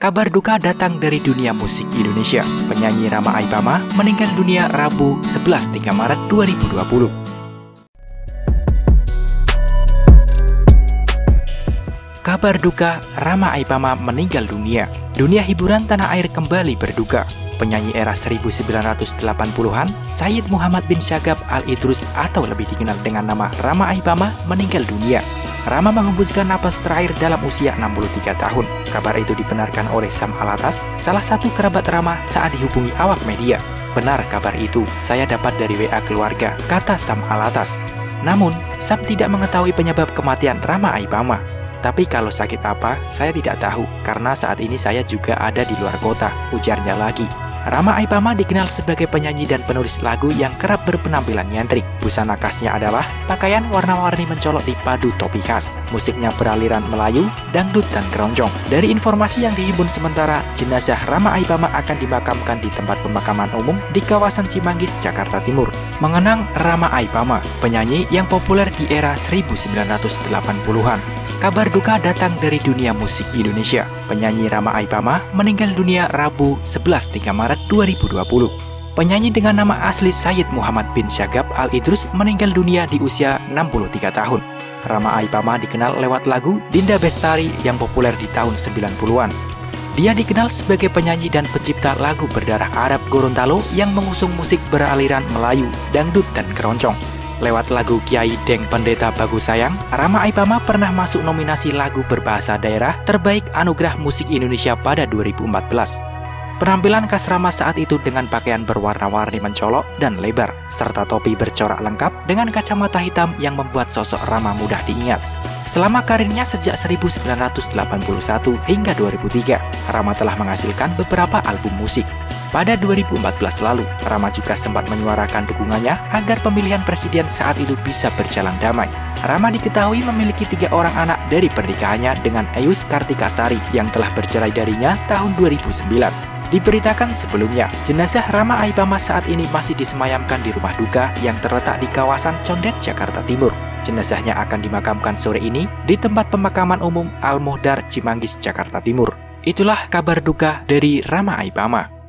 Kabar duka datang dari dunia musik Indonesia. Penyanyi Rama Aibama meninggal dunia Rabu 11 3 Maret 2020. Kabar duka Rama Aibama meninggal dunia. Dunia hiburan tanah air kembali berduka. Penyanyi era 1980-an, Sayyid Muhammad bin Syagab Al-Idrus atau lebih dikenal dengan nama Rama Aibama meninggal dunia. Rama menghembuskan napas terakhir dalam usia 63 tahun. Kabar itu dibenarkan oleh Sam Alatas, salah satu kerabat Rama saat dihubungi awak media. Benar kabar itu, saya dapat dari WA keluarga, kata Sam Alatas. Namun, Sam tidak mengetahui penyebab kematian Rama Aibama. Tapi kalau sakit apa, saya tidak tahu, karena saat ini saya juga ada di luar kota, ujarnya lagi. Rama Aibama dikenal sebagai penyanyi dan penulis lagu yang kerap berpenampilan nyentrik. Busana khasnya adalah pakaian warna-warni mencolok di padu topi khas. Musiknya beraliran Melayu, dangdut, dan keroncong. Dari informasi yang dihimpun sementara, jenazah Rama Aibama akan dimakamkan di tempat pemakaman umum di kawasan Cimanggis, Jakarta Timur. Mengenang Rama Aibama, penyanyi yang populer di era 1980-an. Kabar duka datang dari dunia musik Indonesia. Penyanyi Rama Aibama meninggal dunia Rabu 11 3 Maret 2020. Penyanyi dengan nama asli Sayyid Muhammad bin Syagab Al-Idrus meninggal dunia di usia 63 tahun. Rama Aibama dikenal lewat lagu Dinda Bestari yang populer di tahun 90-an. Dia dikenal sebagai penyanyi dan pencipta lagu berdarah Arab Gorontalo yang mengusung musik beraliran Melayu, dangdut, dan keroncong. Lewat lagu Kiai Deng Pendeta Bagus Sayang, Rama Aibama pernah masuk nominasi lagu berbahasa daerah terbaik Anugerah Musik Indonesia pada 2014. Penampilan khas Rama saat itu dengan pakaian berwarna-warni mencolok dan lebar, serta topi bercorak lengkap dengan kacamata hitam yang membuat sosok Rama mudah diingat. Selama karirnya sejak 1981 hingga 2003, Rama telah menghasilkan beberapa album musik. Pada 2014 lalu, Rama juga sempat menyuarakan dukungannya agar pemilihan presiden saat itu bisa berjalan damai. Rama diketahui memiliki tiga orang anak dari pernikahannya dengan Ayus Kartikasari yang telah bercerai darinya tahun 2009. Diberitakan sebelumnya, jenazah Rama Aibama saat ini masih disemayamkan di rumah duka yang terletak di kawasan Condet, Jakarta Timur. Jenazahnya akan dimakamkan sore ini di tempat pemakaman umum Al Muhdar, Cimanggis, Jakarta Timur. Itulah kabar duka dari Rama Aibama.